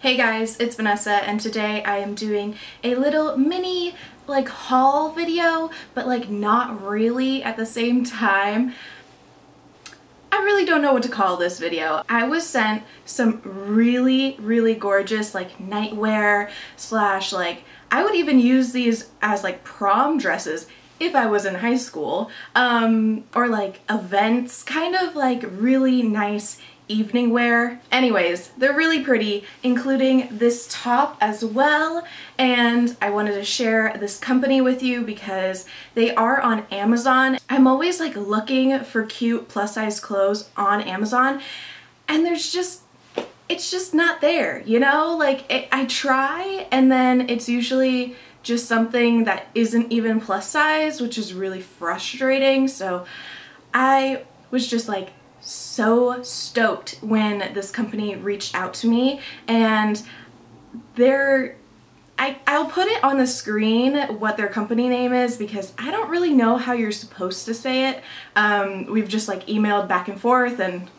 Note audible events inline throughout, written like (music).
Hey guys, it's Vanessa and today I am doing a little mini like haul video, but like not really at the same time. I really don't know what to call this video. I was sent some really, really gorgeous like nightwear slash like, I would even use these as like prom dresses if I was in high school, um, or like events, kind of like really nice evening wear. Anyways, they're really pretty, including this top as well, and I wanted to share this company with you because they are on Amazon. I'm always like looking for cute plus size clothes on Amazon, and there's just it's just not there, you know? Like, it, I try, and then it's usually just something that isn't even plus size, which is really frustrating. So I was just like, so stoked when this company reached out to me and they're I, I'll put it on the screen what their company name is because I don't really know how you're supposed to say it. Um, we've just like emailed back and forth and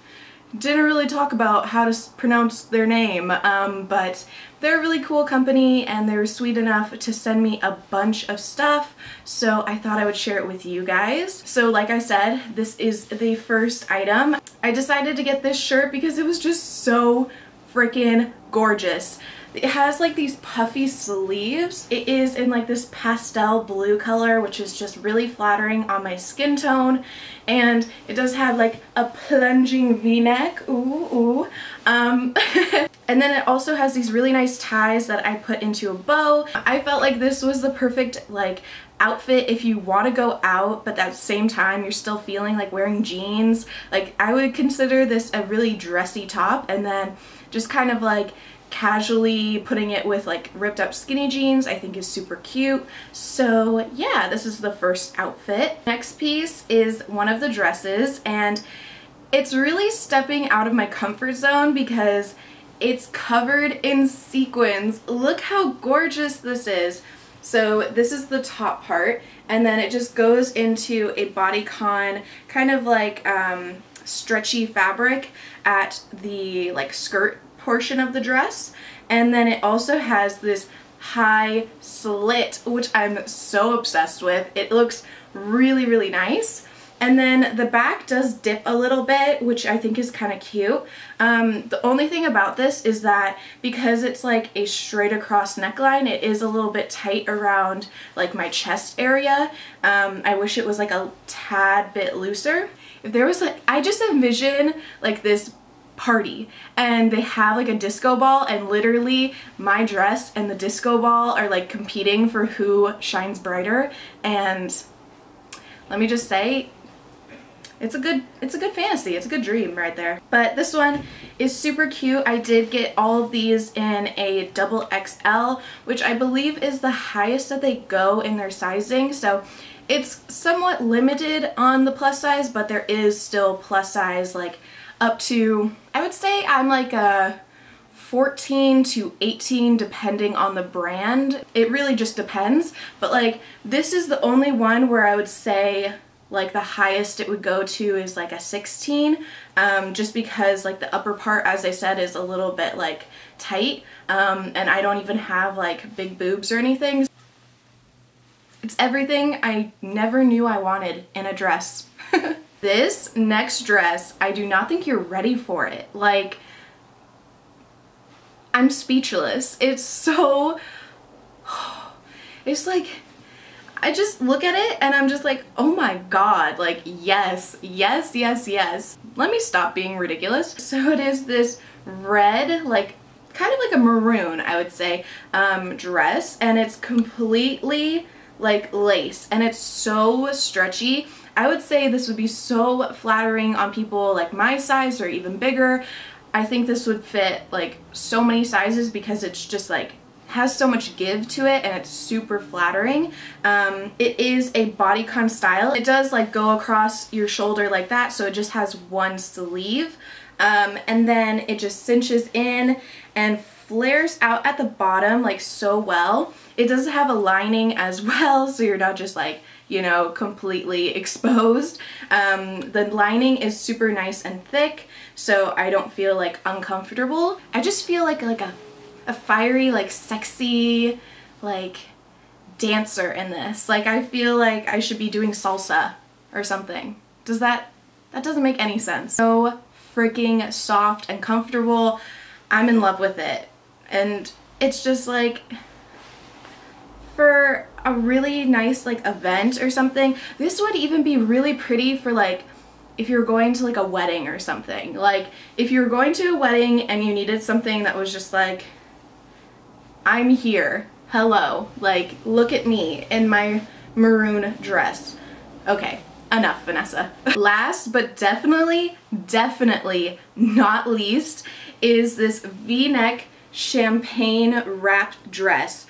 didn't really talk about how to pronounce their name, um, but they're a really cool company and they were sweet enough to send me a bunch of stuff, so I thought I would share it with you guys. So like I said, this is the first item. I decided to get this shirt because it was just so freaking gorgeous. It has like these puffy sleeves. It is in like this pastel blue color, which is just really flattering on my skin tone. And it does have like a plunging v-neck, ooh, ooh. Um, (laughs) and then it also has these really nice ties that I put into a bow. I felt like this was the perfect like outfit if you want to go out but at the same time you're still feeling like wearing jeans like I would consider this a really dressy top and then just kind of like casually putting it with like ripped up skinny jeans I think is super cute. So yeah, this is the first outfit. Next piece is one of the dresses and it's really stepping out of my comfort zone because it's covered in sequins. Look how gorgeous this is. So this is the top part and then it just goes into a bodycon kind of like um, stretchy fabric at the like skirt portion of the dress. And then it also has this high slit, which I'm so obsessed with. It looks really, really nice. And then the back does dip a little bit, which I think is kind of cute. Um, the only thing about this is that because it's like a straight across neckline, it is a little bit tight around like my chest area. Um, I wish it was like a tad bit looser. If there was like, I just envision like this party. And they have like a disco ball and literally my dress and the disco ball are like competing for who shines brighter. And let me just say it's a good it's a good fantasy. It's a good dream right there. But this one is super cute. I did get all of these in a double XL which I believe is the highest that they go in their sizing. So it's somewhat limited on the plus size but there is still plus size like up to, I would say I'm like a 14 to 18 depending on the brand. It really just depends, but like this is the only one where I would say like the highest it would go to is like a 16 um, just because like the upper part as I said is a little bit like tight um, and I don't even have like big boobs or anything. It's everything I never knew I wanted in a dress. (laughs) This next dress, I do not think you're ready for it. Like, I'm speechless. It's so, (sighs) it's like, I just look at it and I'm just like, oh my god, like yes, yes, yes, yes. Let me stop being ridiculous. So it is this red, like kind of like a maroon, I would say, um, dress and it's completely like lace and it's so stretchy I would say this would be so flattering on people like my size or even bigger. I think this would fit like so many sizes because it's just like has so much give to it and it's super flattering. Um, it is a bodycon style. It does like go across your shoulder like that so it just has one sleeve um, and then it just cinches in and flares out at the bottom like so well. It does have a lining as (laughs) well so you're not just like you know, completely exposed. Um, the lining is super nice and thick, so I don't feel like uncomfortable. I just feel like like a a fiery, like sexy, like dancer in this. Like I feel like I should be doing salsa or something. Does that, that doesn't make any sense. So freaking soft and comfortable. I'm in love with it. And it's just like, for a really nice like event or something, this would even be really pretty for like if you're going to like a wedding or something. Like if you're going to a wedding and you needed something that was just like, I'm here, hello, like look at me in my maroon dress. Okay, enough Vanessa. (laughs) Last but definitely, definitely not least is this v-neck champagne wrapped dress.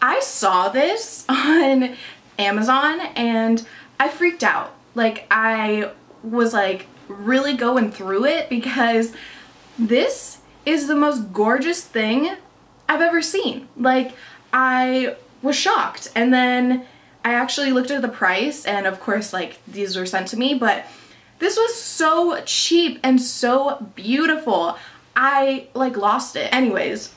I saw this (laughs) on Amazon and I freaked out. Like I was like really going through it because this is the most gorgeous thing I've ever seen. Like I was shocked and then I actually looked at the price and of course like these were sent to me but this was so cheap and so beautiful. I like lost it. Anyways,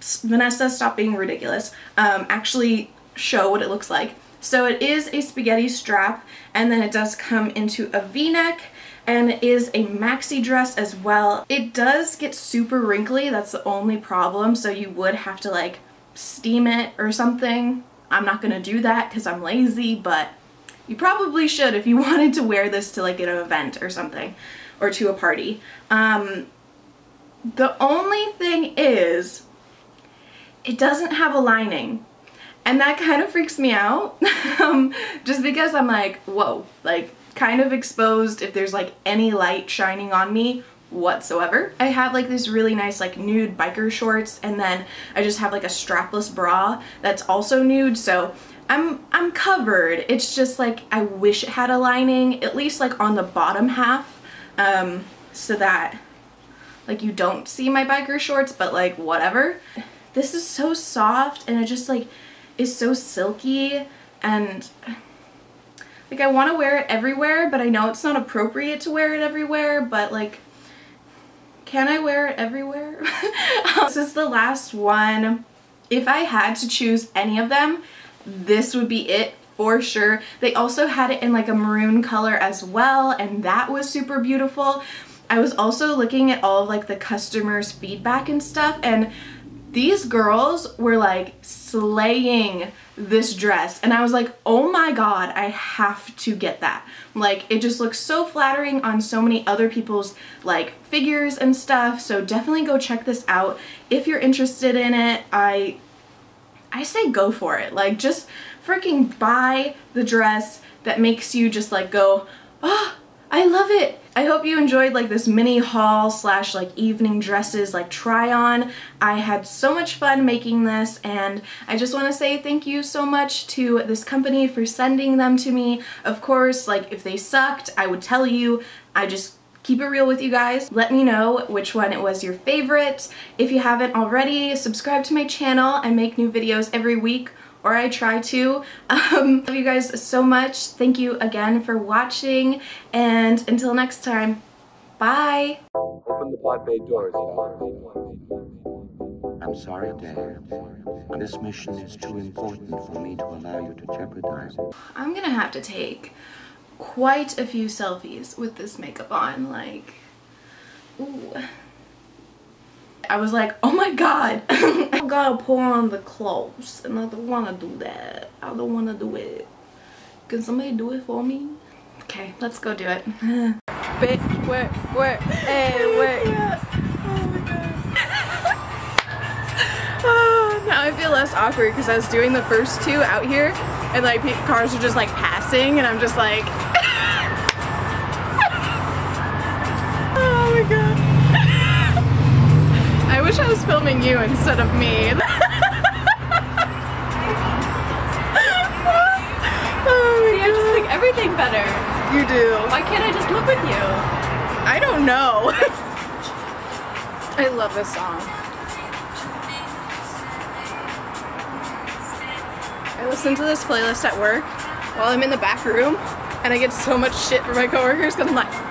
Vanessa, stop being ridiculous. Um, actually show what it looks like. So it is a spaghetti strap and then it does come into a v-neck and is a maxi dress as well. It does get super wrinkly, that's the only problem, so you would have to like steam it or something. I'm not gonna do that because I'm lazy, but you probably should if you (laughs) wanted to wear this to like an event or something or to a party. Um, the only thing is it doesn't have a lining. And that kind of freaks me out (laughs) um, just because I'm like, whoa, like kind of exposed if there's like any light shining on me whatsoever. I have like this really nice like nude biker shorts and then I just have like a strapless bra that's also nude so I'm I'm covered. It's just like I wish it had a lining at least like on the bottom half um, so that like you don't see my biker shorts but like whatever. This is so soft and it just like is so silky and like I want to wear it everywhere but I know it's not appropriate to wear it everywhere but like can I wear it everywhere? (laughs) Um, this is the last one. If I had to choose any of them this would be it for sure. They also had it in like a maroon color as well and that was super beautiful. I was also looking at all of like the customers feedback and stuff and these girls were like slaying this dress. And I was like oh my god I have to get that. Like it just looks so flattering on so many other people's like figures and stuff. So definitely go check this out. If you're interested in it I I say go for it. Like just freaking buy the dress that makes you just like go oh I love it I hope you enjoyed like this mini haul slash like evening dresses like try on. I had so much fun making this and I just want to say thank you so much to this company for sending them to me. Of course, like if they sucked, I would tell you. I just keep it real with you guys. Let me know which one it was your favorite. If you haven't already, subscribe to my channel. I make new videos every week or I try to. (laughs) Um, love you guys so much. Thank you again for watching and until next time, bye. Open the pod bay doors. I'm sorry, Dave. This mission is too important for me to allow you to jeopardize it. I'm gonna have to take quite a few selfies with this makeup on, like, ooh. I was like, oh my god, (laughs) I gotta pull on the clothes and I don't wanna do that. I don't wanna do it. Can somebody do it for me? Okay, let's go do it. (laughs) Bitch, work, work, hey, work. (laughs) Yeah. Oh my god. oh, now I feel less awkward because I was doing the first two out here and like cars are just like passing and I'm just like oh my god wish I was filming you instead of me. (laughs) oh See, I just like everything better. You do. Why can't I just live with you? I don't know. (laughs) I love this song. I listen to this playlist at work while I'm in the back room and I get so much shit from my coworkers because I'm like,